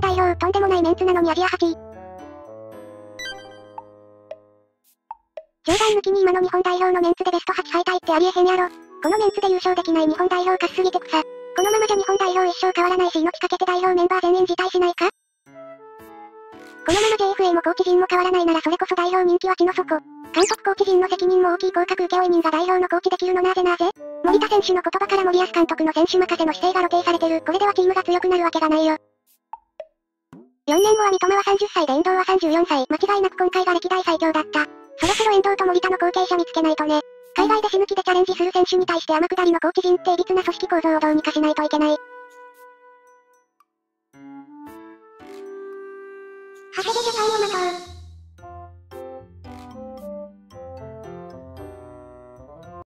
本代表、とんでもないメンツなのにアジア8位。10番抜きに今の日本代表のメンツでベスト8敗退ってありえへんやろ。このメンツで優勝できない日本代表かすすぎて草。このままじゃ日本代表一生変わらないし命かけて代表メンバー全員辞退しないかこのまま JFA もコーチ陣も変わらないならそれこそ代表人気は血の底。監督コーチ陣の責任も大きい降格請負人が代表のコーチできるのなぜなぜ森田選手の言葉から森保監督の選手任せの姿勢が露呈されてる。これではチームが強くなるわけがないよ。4年後は三笘は30歳で遠藤は34歳。間違いなく今回が歴代最強だった。そろそろ遠藤と森田の後継者見つけないとね。海外で死ぬ気でチャレンジする選手に対して天下りのコーチ陣って歪な組織構造をどうにかしないといけない。長谷部ジャパンをまとう。